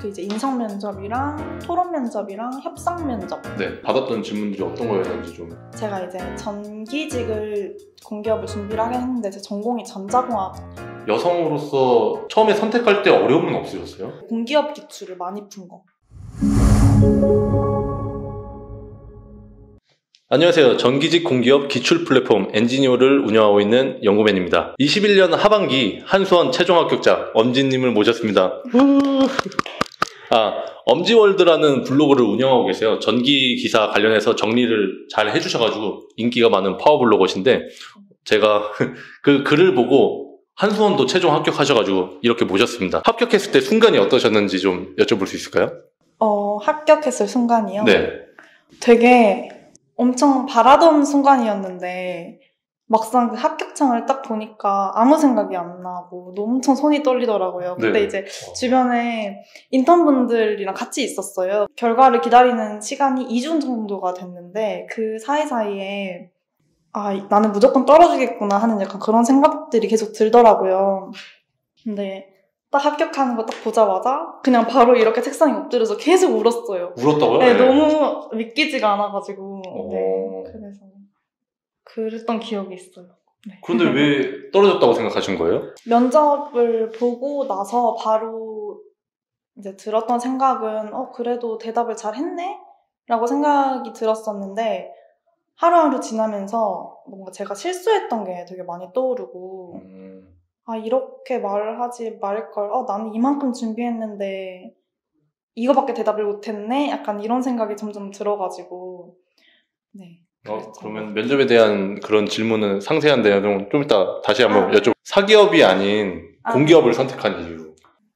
그 이제 인성 면접이랑 토론 면접이랑 협상 면접. 네, 받았던 질문들이 어떤 거였는지 좀. 제가 이제 전기직을 공기업을 준비를 하긴 했는데 제 전공이 전자공학 여성으로서 처음에 선택할 때 어려움은 없으셨어요? 공기업 기출을 많이 푼 거. 안녕하세요. 전기직 공기업 기출 플랫폼 엔지니어를 운영하고 있는 연구맨입니다. 21년 하반기 한수원 최종 합격자 엄지님을 모셨습니다. 아, 엄지월드라는 블로그를 운영하고 계세요. 전기 기사 관련해서 정리를 잘 해주셔가지고 인기가 많은 파워 블로거신데 제가 그 글을 보고 한수원도 최종 합격하셔가지고 이렇게 모셨습니다. 합격했을 때 순간이 어떠셨는지 좀 여쭤볼 수 있을까요? 어, 합격했을 순간이요? 네. 되게 엄청 바라던 순간이었는데 막상 그 합격장을 딱 보니까 아무 생각이 안 나고 너무 엄청 손이 떨리더라고요. 근데 네. 이제 주변에 인턴분들이랑 같이 있었어요. 결과를 기다리는 시간이 2주 정도가 됐는데 그 사이사이에 아, 나는 무조건 떨어지겠구나 하는 약간 그런 생각들이 계속 들더라고요. 근데 딱 합격하는 거 딱 보자마자 그냥 바로 이렇게 책상에 엎드려서 계속 울었어요. 울었다고요? 네, 너무 믿기지가 않아가지고. 어. 네, 그래서 그랬던 기억이 있어요. 네. 그런데 왜 떨어졌다고 생각하신 거예요? 면접을 보고 나서 바로 이제 들었던 생각은 어 그래도 대답을 잘 했네? 라고 생각이 들었었는데 하루하루 지나면서 뭔가 제가 실수했던 게 되게 많이 떠오르고 음, 아 이렇게 말을 하지 말걸 어 나는 이만큼 준비했는데 이거밖에 대답을 못했네? 약간 이런 생각이 점점 들어가지고 네 어, 그랬죠. 그러면 면접에 대한 그런 질문은 상세한 내용은 좀 이따 다시 한번 아. 여쭤. 사기업이 아닌 아. 공기업을 선택한 이유.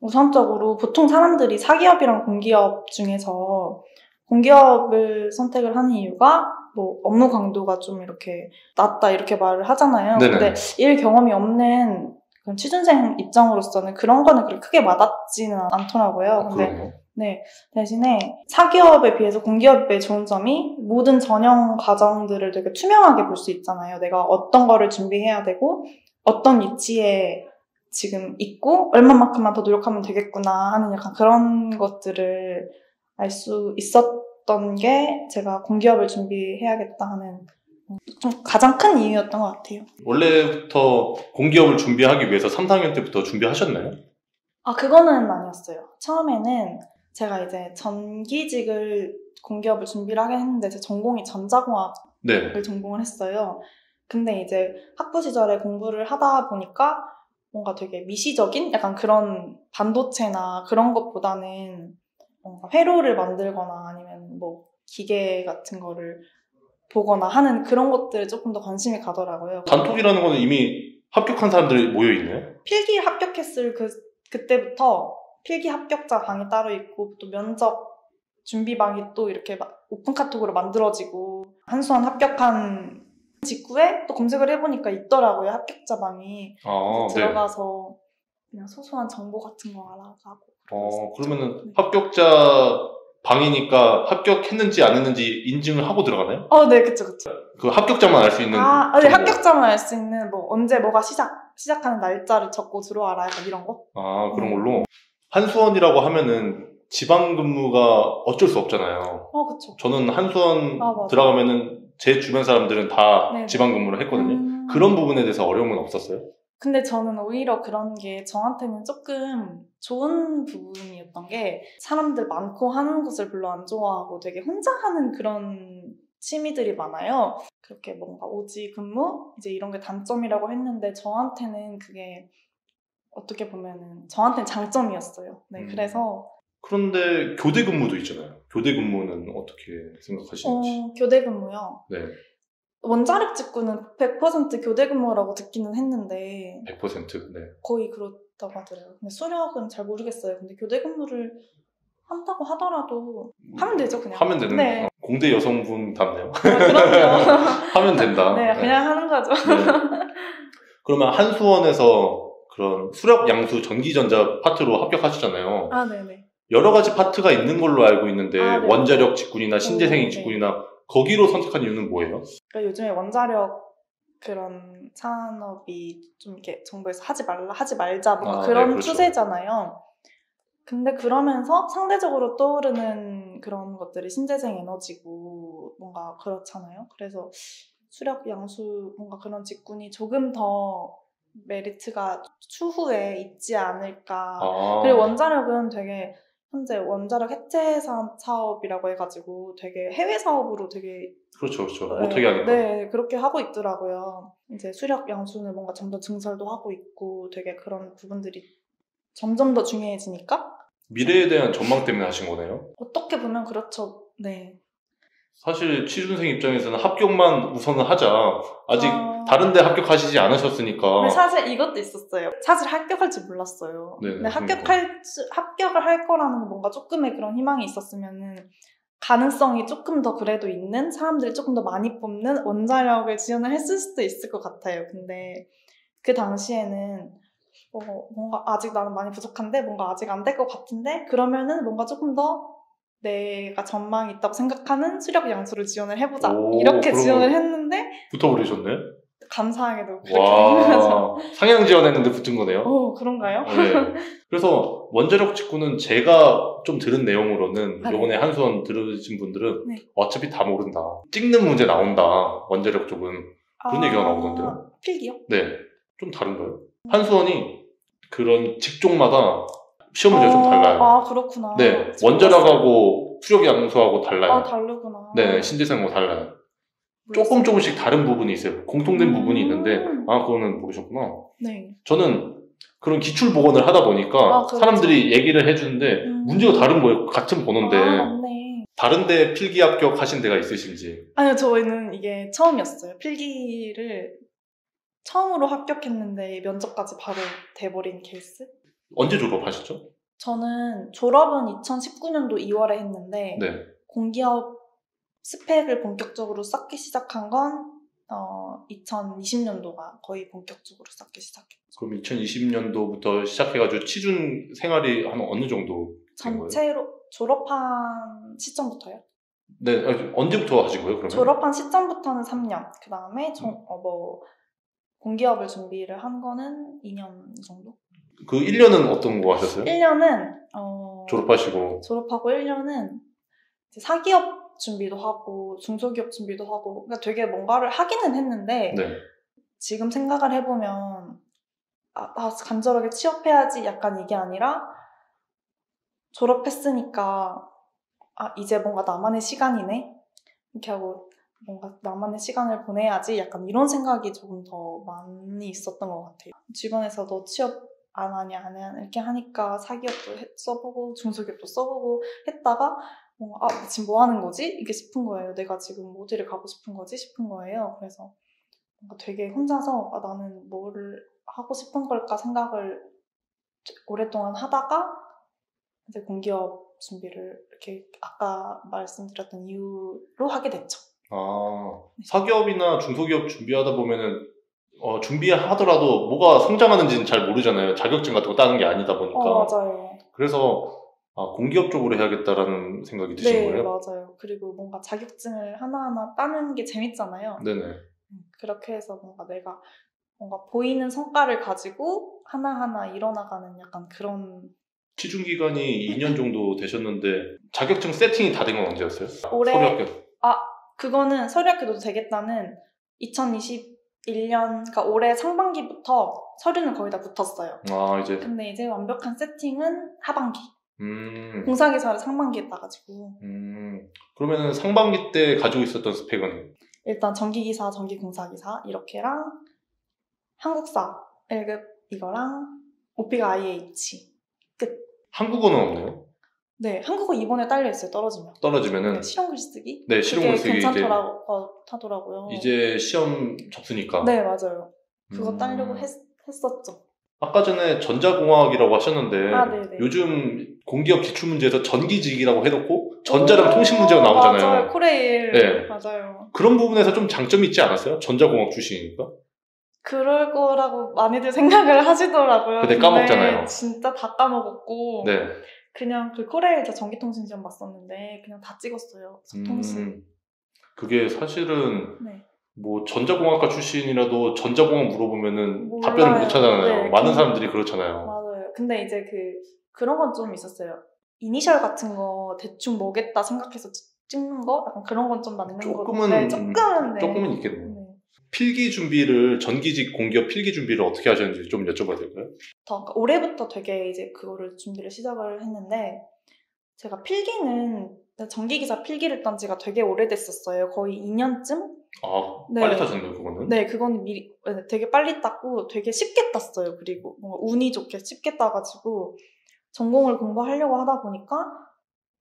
우선적으로 보통 사람들이 사기업이랑 공기업 중에서 공기업을 선택을 하는 이유가 뭐 업무 강도가 좀 이렇게 낮다 이렇게 말을 하잖아요. 네네. 근데 일 경험이 없는 그런 취준생 입장으로서는 그런 거는 그렇게 크게 와닿지는 않더라고요. 근데 그럼요. 네 대신에 사기업에 비해서 공기업의 좋은 점이 모든 전형 과정들을 되게 투명하게 볼 수 있잖아요. 내가 어떤 거를 준비해야 되고 어떤 위치에 지금 있고 얼마만큼만 더 노력하면 되겠구나 하는 약간 그런 것들을 알 수 있었던 게 제가 공기업을 준비해야겠다 하는 좀 가장 큰 이유였던 것 같아요. 원래부터 공기업을 준비하기 위해서 3, 4학년 때부터 준비하셨나요? 아 그거는 아니었어요. 처음에는 제가 이제 전기직을 공기업을 준비를 하긴 했는데 제 전공이 전자공학 네. 을 전공을 했어요. 근데 이제 학부 시절에 공부를 하다 보니까 뭔가 되게 미시적인 약간 그런 반도체나 그런 것보다는 뭔가 회로를 만들거나 아니면 뭐 기계 같은 거를 보거나 하는 그런 것들에 조금 더 관심이 가더라고요. 단톡이라는 거는 이미 합격한 사람들이 모여 있나요? 필기 합격했을 그, 그때부터 필기 합격자 방이 따로 있고 또 면접 준비 방이 또 이렇게 막 오픈 카톡으로 만들어지고 한수원 합격한 직후에 또 검색을 해보니까 있더라고요 합격자 방이 아, 그래서 들어가서 그냥 소소한 정보 같은 거 알아가고 어, 그러면은 네. 합격자 방이니까 합격했는지 안 했는지 인증을 하고 들어가나요? 어 네 그쵸 그쵸 그 합격자만 알 수 있는 아 아, 네, 정보. 합격자만 알 수 있는 뭐 언제 뭐가 시작 시작하는 날짜를 적고 들어와라 약간 이런 거 아, 그런 걸로. 한수원이라고 하면은 지방 근무가 어쩔 수 없잖아요. 어 그쵸 저는 한수원 아. 들어가면은 제 주변 사람들은 다 네네. 지방 근무를 했거든요. 음. 그런 부분에 대해서 어려움은 없었어요? 근데 저는 오히려 그런 게 저한테는 조금 좋은 부분이었던 게 사람들 많고 하는 것을 별로 안 좋아하고 되게 혼자 하는 그런 취미들이 많아요. 그렇게 뭔가 오지 근무 이제 이런 게 단점이라고 했는데 저한테는 그게 어떻게 보면은 저한테는 장점이었어요. 네, 음. 그래서 그런데 교대 근무도 있잖아요. 교대 근무는 어떻게 생각하시는지. 어, 교대 근무요. 네, 원자력 직구는 100% 교대 근무라고 듣기는 했는데 100%. 네. 거의 그렇다고 하더라고요. 근데 수력은 잘 모르겠어요. 근데 교대 근무를 한다고 하더라도 하면 되죠, 그냥. 하면 되는 네. 어, 공대 여성분 답네요. 아, 그럼요. 하면 된다. 네, 그냥 하는 거죠. 네. 그러면 한수원에서 그런 수력 양수 전기전자 파트로 합격하시잖아요. 아, 네네. 여러 가지 파트가 있는 걸로 알고 있는데 아, 네. 원자력 직군이나 신재생인 오, 네. 직군이나 거기로 선택한 이유는 뭐예요? 그러니까 요즘에 원자력 그런 산업이 좀 이렇게 정부에서 하지 말라, 하지 말자, 뭔가 아, 그런 네, 그렇죠. 추세잖아요. 근데 그러면서 상대적으로 떠오르는 그런 것들이 신재생 에너지고 뭔가 그렇잖아요. 그래서 수력 양수 뭔가 그런 직군이 조금 더 메리트가 추후에 있지 않을까. 아. 그리고 원자력은 되게 현재 원자력 해체 사- 사업이라고 해가지고 되게 해외 사업으로 되게 그렇죠, 그렇죠. 네, 못하게 하니까. 네, 그렇게 하고 있더라고요. 이제 수력 양수는 뭔가 점점 증설도 하고 있고 되게 그런 부분들이 점점 더 중요해지니까 미래에 대한 전망 때문에 하신 거네요. 어떻게 보면 그렇죠. 네. 사실 취준생 입장에서는 합격만 우선은 하자. 아직 아. 다른데 합격하시지 않으셨으니까. 근데 사실 이것도 있었어요. 사실 합격할 줄 몰랐어요. 네네, 근데 그러니까. 합격할 줄- 합격을 할 거라는 뭔가 조금의 그런 희망이 있었으면은 가능성이 조금 더 그래도 있는 사람들이 조금 더 많이 뽑는 원자력을 지원을 했을 수도 있을 것 같아요. 근데 그 당시에는 어, 뭔가 아직 나는 많이 부족한데 뭔가 아직 안 될 것 같은데 그러면은 뭔가 조금 더 내가 전망이 있다고 생각하는 수력 양수를 지원을 해보자 오, 이렇게 지원을 거. 했는데 붙어버리셨네. 감사하게도. 와. 상향 지원했는데 붙은 거네요. 오 그런가요? 네. 그래서 원자력 직구는 제가 좀 들은 내용으로는 아, 네. 요번에 한수원 들으신 분들은 네. 어차피 다 모른다. 찍는 문제 나온다. 원자력 쪽은. 그런 얘기가 나오던데요? 아, 필기요? 네. 좀 다른가요? 한수원이 그런 직종마다 시험 문제가 좀 달라요. 아 그렇구나. 네. 원자력하고 수력 양수하고 달라요. 아 다르구나. 네, 신재생하고 달라요. 조금 조금씩 다른 부분이 있어요. 공통된 음. 부분이 있는데, 아, 그거는 모르셨구나. 네. 저는 그런 기출 복원을 하다 보니까 아, 그렇죠. 사람들이 얘기를 해주는데 음. 문제가 다른 거예요. 같은 번호인데. 아 맞네. 다른데 필기 합격하신 데가 있으신지. 아니요 저희는 이게 처음이었어요. 필기를 처음으로 합격했는데 면접까지 바로 돼버린 케이스. 언제 졸업하셨죠? 저는 졸업은 2019년도 2월에 했는데 네. 공기업 스펙을 본격적으로 쌓기 시작한 건 어, 2020년도가 거의 본격적으로 쌓기 시작했죠. 그럼 2020년도부터 시작해가지고 취준 생활이 한 어느 정도 된 거예요? 전체로 졸업한 시점부터요? 네, 아니, 언제부터 하신 거예요, 그러면? 졸업한 시점부터는 3년. 그 다음에 음. 뭐 공기업을 준비를 한 거는 2년 정도. 그 1년은 어떤 거 하셨어요? 1년은 어, 졸업하시고. 졸업하고 1년은 사기업 준비도 하고 중소기업 준비도 하고 그러니까 되게 뭔가를 하기는 했는데 네. 지금 생각을 해보면 아, 아, 간절하게 취업해야지 약간 이게 아니라 졸업했으니까 아 이제 뭔가 나만의 시간이네 이렇게 하고 뭔가 나만의 시간을 보내야지 약간 이런 생각이 조금 더 많이 있었던 것 같아요 주변에서도 취업 안 하냐 안 하냐 이렇게 하니까 사기업도 해- 써보고 중소기업도 써보고 했다가 뭔가 아 지금 뭐 하는 거지? 이게 싶은 거예요. 내가 지금 어디를 가고 싶은 거지? 싶은 거예요. 그래서 뭔가 되게 혼자서 아, 나는 뭐를 하고 싶은 걸까 생각을 오랫동안 하다가 이제 공기업 준비를 이렇게 아까 말씀드렸던 이유로 하게 됐죠. 아, 사기업이나 중소기업 준비하다 보면은, 어, 준비하더라도 뭐가 성장하는지는 잘 모르잖아요. 자격증 같은 거 따는 게 아니다 보니까. 어, 맞아요. 그래서, 아, 공기업 쪽으로 해야겠다라는 생각이 드신 네, 거예요? 맞아요. 그리고 뭔가 자격증을 하나하나 따는 게 재밌잖아요. 네네. 음, 그렇게 해서 뭔가 내가 뭔가 보이는 성과를 가지고 하나하나 일어나가는 약간 그런 취준 기간이 2년 정도 되셨는데, 자격증 세팅이 다 된 건 언제였어요? 올해- 서류 합격. 그거는 서류 학교도 되겠다는 2021년, 그러니까 올해 상반기부터 서류는 거의 다 붙었어요. 아, 이제, 근데 이제 완벽한 세팅은 하반기. 음, 공사 기사를 상반기에 따가지고. 음. 그러면은 상반기 때 가지고 있었던 스펙은? 일단 전기 기사, 전기 공사 기사 이렇게랑 한국사 1급 이거랑 오피가 IH. 한국어는 없네요. 네, 한국어 이번에 딸려 있어요, 떨어지면. 떨어지면은, 네, 실험 글쓰기? 네, 그게 글쓰기 괜찮더라고, 하더라고요. 이제 시험 접수니까. 네, 맞아요. 그거 음. 따려고 했, 했었죠. 아까 전에 전자공학이라고 하셨는데 아, 네네. 요즘 공기업 기출 문제에서 전기직이라고 해놓고 전자랑 오, 통신 문제가 나오잖아요. 맞아요. 코레일. 네. 맞아요. 그런 부분에서 좀 장점이 있지 않았어요? 전자공학 출신이니까. 그럴 거라고 많이들 생각을 하시더라고요. 근데 까먹잖아요. 진짜 다 까먹었고. 네. 그냥 그 코레일 저 전기통신 시험 봤었는데 그냥 다 찍었어요. 통신. 음, 그게 사실은 네. 뭐 전자공학과 출신이라도 전자공학 물어보면은 몰라요. 답변을 못 하잖아요. 네, 많은 그- 사람들이 그렇잖아요. 맞아요. 근데 이제 그 그런 건 좀 있었어요. 이니셜 같은 거 대충 뭐겠다 생각해서 찍는 거 약간 그런 건 좀 맞는 조금은 거 네, 조금은 네. 조금은 있겠네요. 네. 필기 준비를 전기직 공기업 필기 준비를 어떻게 하셨는지 좀 여쭤봐도 될까요? 더 그러니까 올해부터 되게 이제 그거를 준비를 시작을 했는데 제가 필기는 전기기사 필기를 딴 지가 되게 오래됐었어요. 거의 2년쯤? 아 네. 빨리 타셨네요 그거는. 네, 그건 미리 네, 되게 빨리 땄고 되게 쉽게 땄어요. 그리고 뭔가 운이 좋게 쉽게 따가지고 전공을 공부하려고 하다 보니까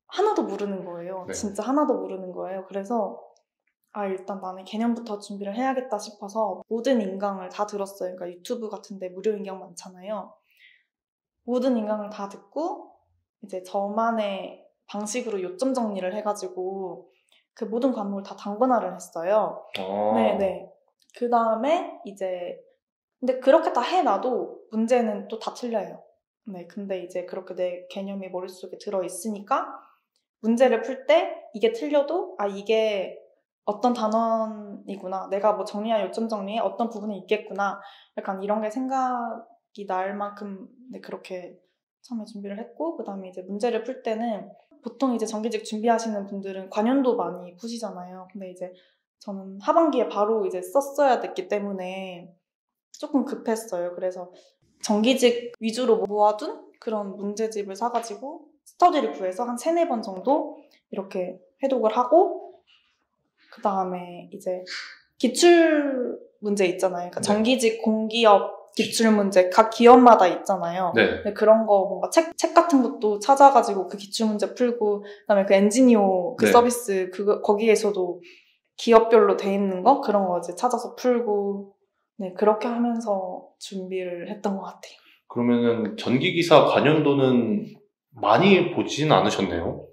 하나도 모르는 거예요. 네. 진짜 하나도 모르는 거예요. 그래서 아 일단 나는 개념부터 준비를 해야겠다 싶어서 모든 인강을 다 들었어요. 그러니까 유튜브 같은데 무료 인강 많잖아요. 모든 인강을 다 듣고 이제 저만의 방식으로 요점 정리를 해가지고 그 모든 과목을 다 당근화를 했어요. 아, 네네. 그 다음에 이제, 근데 그렇게 다 해놔도 문제는 또 다 틀려요. 네, 근데 이제 그렇게 내 개념이 머릿속에 들어 있으니까 문제를 풀 때 이게 틀려도, 아, 이게 어떤 단원이구나. 내가 뭐 정리한 요점 정리에 어떤 부분이 있겠구나. 약간 이런 게 생각이 날 만큼 네, 그렇게 처음에 준비를 했고, 그 다음에 이제 문제를 풀 때는 보통 이제 전기직 준비하시는 분들은 과년도 많이 푸시잖아요. 근데 이제 저는 하반기에 바로 이제 썼어야 됐기 때문에 조금 급했어요. 그래서 정기직 위주로 모아둔 그런 문제집을 사가지고 스터디를 구해서 한 세네 번 정도 이렇게 해독을 하고 그 다음에 이제 기출 문제 있잖아요. 그러니까 네. 정기직 공기업 기출 문제 각 기업마다 있잖아요. 네. 그런 거 뭔가 책, 책 같은 것도 찾아가지고 그 기출 문제 풀고 그다음에 그 엔지니어 그 네. 서비스 그 거기에서도 기업별로 돼 있는 거 그런 거 이제 찾아서 풀고 네 그렇게 하면서 준비를 했던 것 같아요. 그러면은 전기기사 관연도는 많이 보진 않으셨네요.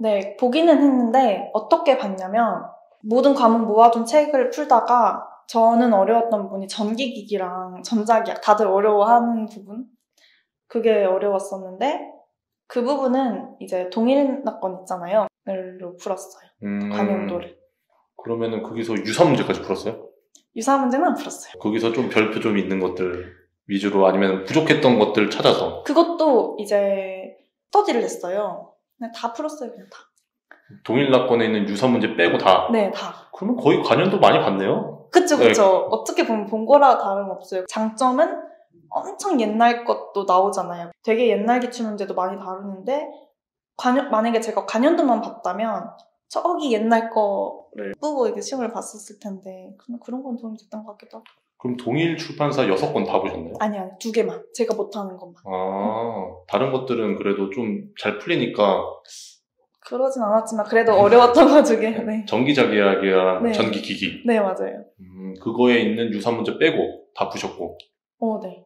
네 보기는 했는데 어떻게 봤냐면 모든 과목 모아둔 책을 풀다가 저는 어려웠던 부분이 전기기기랑 전자기학 다들 어려워하는 부분 그게 어려웠었는데 그 부분은 이제 동일낙권 있잖아요. 로 풀었어요. 음, 관연도를. 그러면은 거기서 유사 문제까지 풀었어요? 유사 문제는 안 풀었어요. 거기서 좀 별표 좀 있는 것들 위주로 아니면 부족했던 것들 찾아서 그것도 이제 스터디를 했어요. 그냥 다 풀었어요, 그냥 다. 동일낙권에 있는 유사 문제 빼고 다. 네, 다. 그러면 거의 관연도 많이 봤네요. 그쵸, 네. 그쵸. 어떻게 보면 본 거라 다름없어요. 장점은 엄청 옛날 것도 나오잖아요. 되게 옛날 기출 문제도 많이 다루는데, 관연, 만약에 제가 관연도만 봤다면, 저기 옛날 거를 뿌고 이렇게 시험을 봤었을 텐데, 그런 건 도움이 됐던 것 같기도 하고. 그럼 동일 출판사 여섯 권 다 보셨나요? 아니, 아니, 두 개만. 제가 못하는 것만. 아, 다른 것들은 그래도 좀 잘 풀리니까 그러진 않았지만, 그래도 어려웠던 거 중에, 네. 전기자기학이랑 네. 전기기기 네, 맞아요. 음, 그거에 있는 유사 문제 빼고 다 푸셨고 어, 네.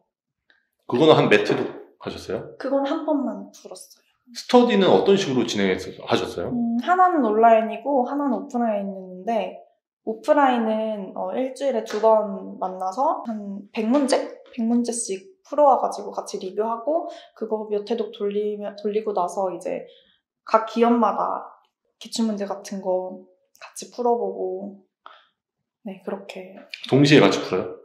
그거는 한몇 회도 하셨어요? 그건 한 번만 풀었어요. 스터디는 어떤 식으로 진행했어요? 하셨어요? 음, 하나는 온라인이고 하나는 오프라인인데 오프라인은 어, 일주일에 두 번 만나서 한 100문제? 100문제씩 풀어와가지고 같이 리뷰하고 그거 몇 회독 돌리면, 돌리고 나서 이제 각 기업마다 기출문제 같은 거 같이 풀어보고 네 그렇게 동시에 같이 풀어요?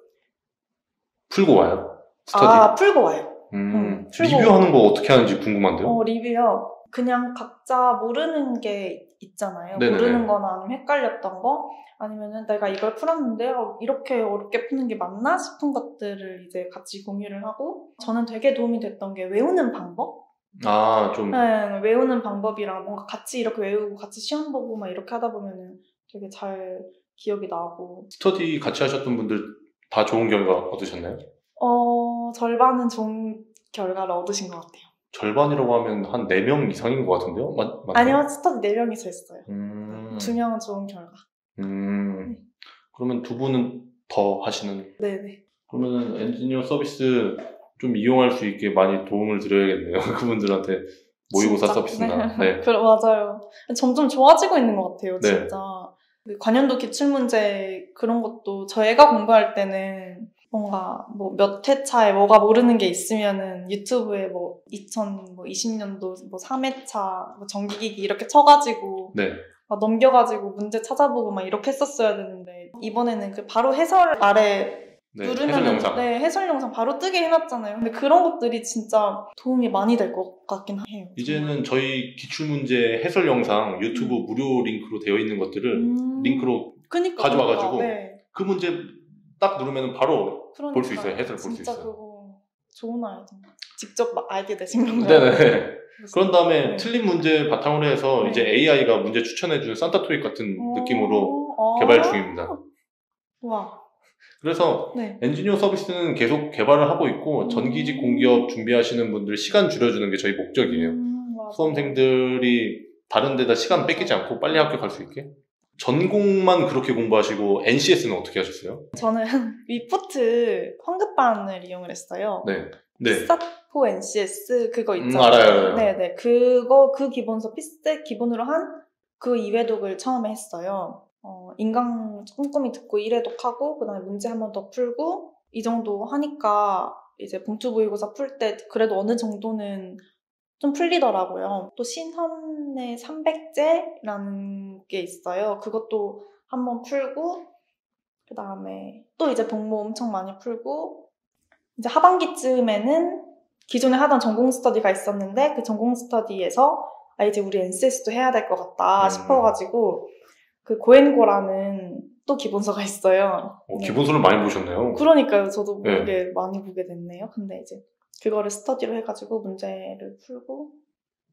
풀고 와요? 스터디? 아 풀고 와요 음, 음, 풀고 리뷰하는 거 어떻게 하는지 궁금한데요? 어, 리뷰요. 그냥 각자 모르는 게 있잖아요. 네네네. 모르는 거나 아니면 헷갈렸던 거, 아니면은 내가 이걸 풀었는데 어, 이렇게 어렵게 푸는 게 맞나 싶은 것들을 이제 같이 공유를 하고, 저는 되게 도움이 됐던 게 외우는 방법? 아, 좀 네, 외우는 방법이랑 뭔가 같이 이렇게 외우고 같이 시험 보고 막 이렇게 하다 보면은 되게 잘 기억이 나고, 스터디 같이 하셨던 분들 다 좋은 결과 얻으셨나요? 어, 절반은 좋은 결과를 얻으신 것 같아요. 절반이라고 하면 한 4명 이상인 것 같은데요? 맞, 맞나요? 아니요, 스터디 4명이서 했어요. 음, 두 명은 좋은 결과. 음, 그러면 두 분은 더 하시는 네네. 그러면은 엔지니어 서비스 좀 이용할 수 있게 많이 도움을 드려야겠네요. 그분들한테 모의고사 진짜? 서비스나. 네. 그래, 맞아요. 점점 좋아지고 있는 것 같아요, 네. 진짜. 그 관연도 기출문제 그런 것도 저희가 공부할 때는 뭔가 뭐 몇 회차에 뭐가 모르는 게 있으면은 유튜브에 뭐 2020년도 뭐 3회차 뭐 전기기기 이렇게 쳐가지고 네. 막 넘겨가지고 문제 찾아보고 막 이렇게 했었어야 되는데 이번에는 그 바로 해설 아래 네, 누르면 해설 영상. 네, 해설 영상 바로 뜨게 해놨잖아요. 근데 그런 것들이 진짜 도움이 많이 될 것 같긴 해요. 이제는 저희 기출문제 해설 영상 유튜브 무료 링크로 되어 있는 것들을 음, 링크로 그니까, 가져와가지고 그러니까, 네. 그 문제 딱 누르면 바로 볼 수 있어요. 해설 볼수 진짜 있어요. 그거 좋은 아이디어. 직접 막 알게 되신 건가요? 네네. 그런 다음에 네. 틀린 문제 바탕으로 해서 네. 이제 AI가 문제 추천해주는 산타 토익 같은 어, 느낌으로 어. 개발 중입니다. 와, 그래서 네. 엔지니어 서비스는 계속 개발을 하고 있고 음. 전기직 공기업 준비하시는 분들 시간 줄여주는 게 저희 목적이에요. 음. 수험생들이 다른 데다 시간 뺏기지 않고 빨리 학교 갈 수 있게. 전공만 그렇게 공부하시고 NCS는 어떻게 하셨어요? 저는 위포트 환급반을 이용을 했어요. 네. 네. PSAT for NCS 그거 음, 있잖아요. 알아요, 알아요. 네 네. 그거, 그 기본서 피스텍 기본으로 한 그 2회독을 처음에 했어요. 어, 인강 꼼꼼히 듣고 1회독 하고, 그 다음에 문제 한 번 더 풀고, 이 정도 하니까 이제 봉투 모의고사 풀 때 그래도 어느 정도는 좀 풀리더라고요. 또 신헌의 300제라는 게 있어요. 그것도 한번 풀고, 그 다음에 또 이제 복무 엄청 많이 풀고, 이제 하반기쯤에는 기존에 하던 전공 스터디가 있었는데 그 전공 스터디에서 아 이제 우리 NCS도 해야 될 것 같다 음. 싶어가지고 그 고엔고라는 또 기본서가 있어요. 어, 네. 기본서를 많이 보셨네요. 그러니까요. 저도 네. 모르게 많이 보게 됐네요. 근데 이제 그거를 스터디로 해가지고 문제를 풀고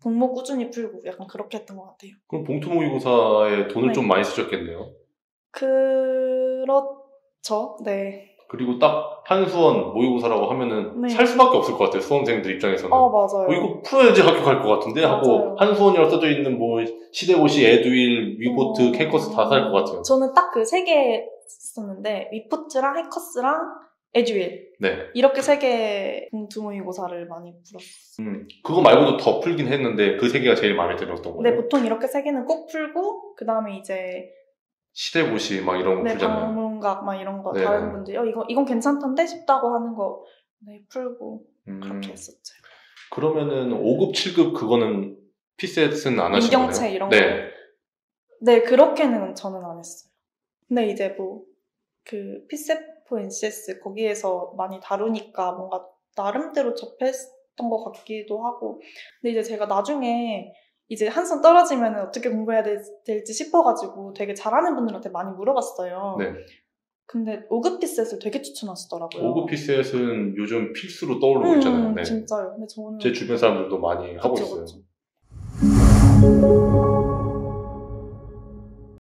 복무 꾸준히 풀고 약간 그렇게 했던 것 같아요. 그럼 봉투 모의고사에 돈을 네. 좀 많이 쓰셨겠네요. 그렇죠. 네. 그리고 딱 한수원 모의고사라고 하면은 네. 살 수밖에 없을 것 같아요. 수험생들 입장에서는. 어 맞아요. 어, 이거 풀어야지 합격할 것 같은데 하고. 한수원이라고 써져 있는 뭐 시대고시, 에듀윌, 위포트, 어. 해커스 다 살 것 같아요. 저는 딱 그 세개 썼는데 위포트랑 해커스랑 에듀윌 네. 이렇게 세개 봉투 모의고사를 많이 풀었어요. 음, 그거 말고도 더 풀긴 했는데 그 세 개가 제일 마음에 들었던 거예요. 보통 이렇게 세 개는 꼭 풀고 그 다음에 이제 시대고시 막 이런 거 네, 풀잖아요. 방문각 막 이런 거 네. 다른 분들이 어 이거 이건 괜찮던데 싶다고 하는 거 네, 풀고 음, 그렇게 했었죠. 그러면은 5급, 7급 그거는 피셋은 안 하신 거예요? 인경채 이런 네. 거. 네, 그렇게는 저는 안 했어요. 근데 이제 뭐, 그, 피 세포 NCS 거기에서 많이 다루니까 뭔가 나름대로 접했던 것 같기도 하고. 근데 이제 제가 나중에 이제 한 손 떨어지면 어떻게 공부해야 될- 될지 싶어가지고 되게 잘하는 분들한테 많이 물어봤어요. 네. 근데 5급 피셋을 되게 추천하시더라고요. 5급 피셋은 요즘 필수로 떠오르고 음, 있잖아요. 네. 진짜요. 근데 저는 제 주변 사람들도 많이 하고 그쵸, 있어요. 그쵸.